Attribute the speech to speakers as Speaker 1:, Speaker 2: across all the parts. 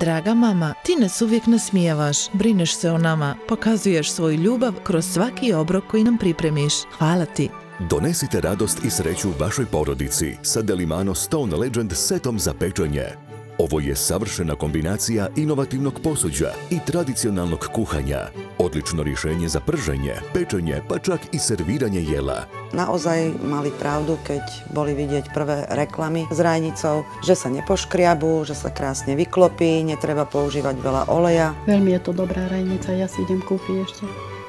Speaker 1: Draga mama, ti nas uvijek nasmijavaš, brineš se o nama, pokazuješ svoju ljubav kroz svaki obrok koji nam pripremiš. Hvala ti.
Speaker 2: Donesite radost i sreću vašoj porodici sa Delimano Stone Legend setom za pečenje. Ovo je savršena kombinacija inovativnog posuđa i tradicionalnog kuhanja. Odlično rješenje za prženje, pečenje, pa čak i serviranje jela.
Speaker 3: Naozaj mali pravdu, keď boli vidieť prvé reklamy s rajnicou, že sa nepoškriabu, že sa krásne vyklopí, netreba používať veľa oleja.
Speaker 4: Veľmi je to dobrá rajnica, ja si idem kúpiť ešte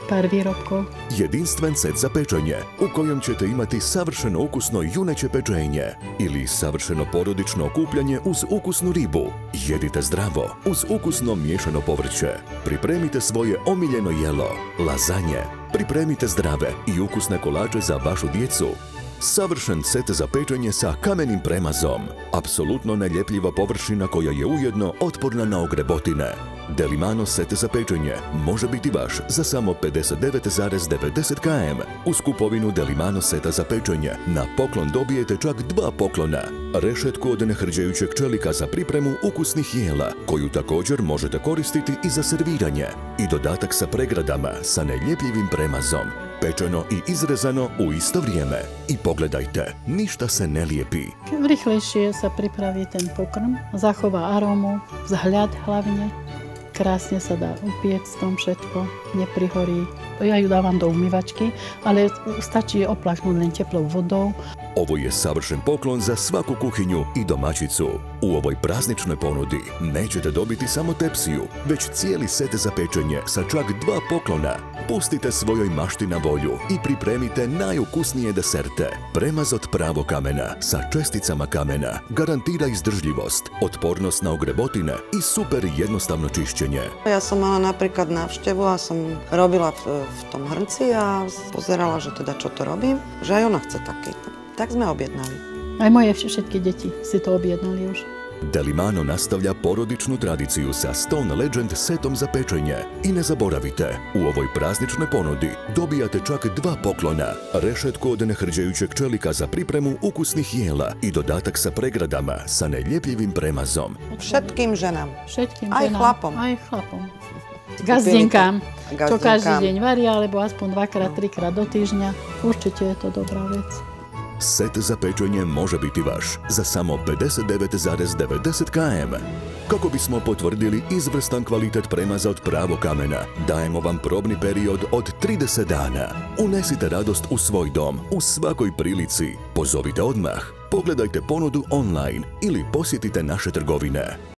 Speaker 4: par výrobkov.
Speaker 2: Jedinstven set za pečenje u kojem ćete imati savršeno ukusno juneće pečenje ili savršeno porodično okupljanje uz ukusnu ribu. Jedite zdravo uz ukusno miješano povrće. Pripremite svoje omiljeno jelo, lazanje. Pripremite zdrave i ukusne kolače za vašu djecu. Savršen set za pečenje sa kamenim premazom. Apsolutno neljepljiva površina koja je ujedno otporna na ogrebotine. Delimano set za pečenje može biti vaš za samo 59,90 km. Uz kupovinu Delimano seta za pečenje na poklon dobijete čak dva poklona. Rešetku od nehrđajućeg čelika za pripremu ukusnih jela, koju također možete koristiti i za serviranje. I dodatak sa pregradama sa neljepljivim premazom. Pečeno i izrezano u isto vrijeme. I pogledajte, ništa se ne lijepi.
Speaker 4: Rýchlejšie sa pripraví ten pokrm, zachová arómu, vzhľad hlavne. Krásne sa dá upiec tom všetko, neprihorí. Ja ju dávam do umývačky, ale stačí oplachnúť len teplou vodou.
Speaker 2: Ovo je savršen poklon za svaku kuhinju i domaćicu. U ovoj prazničnoj ponudi nećete dobiti samo tepsiju, već cijeli set za pečenje sa čak dva poklona. Pustite svojoj mašti na volju i pripremite najukusnije deserte. Premaz od pravo kamena sa česticama kamena garantira izdržljivost, otpornost na ogrebotine i super jednostavno čišćenje.
Speaker 3: Ja som mala napríklad návštevu a som robila v, tom hrnci a pozerala, že teda čo to robím, že aj ona chce taký. Tak sme objednali.
Speaker 4: Aj moje všetky deti si to objednali už.
Speaker 2: Delimano nastavlja porodičnu tradiciju sa Stone Legend setom za pečenje. I ne zaboravite, u ovoj prazničnoj ponudi dobijate čak dva poklona. Rešetku od nehrđajućeg čelika za pripremu ukusnih jela i dodatak sa pregradama sa neljepljivim premazom.
Speaker 3: Všetkým ženám.
Speaker 4: Všetkým
Speaker 3: Aj
Speaker 4: ženám.
Speaker 3: chlapom.
Speaker 4: Aj chlapom. Gazdienkám, čo každý deň varia, alebo aspoň dvakrát, trikrát do týždňa. Určite je to dobrá vec.
Speaker 2: Set za pečenje može biti vaš za samo 59,90 km. Kako bismo potvrdili izvrstan kvalitet premaza od pravo kamena, dajemo vam probni period od 30 dana. Unesite radost u svoj dom u svakoj prilici. Pozovite odmah, pogledajte ponudu online ili posjetite naše trgovine.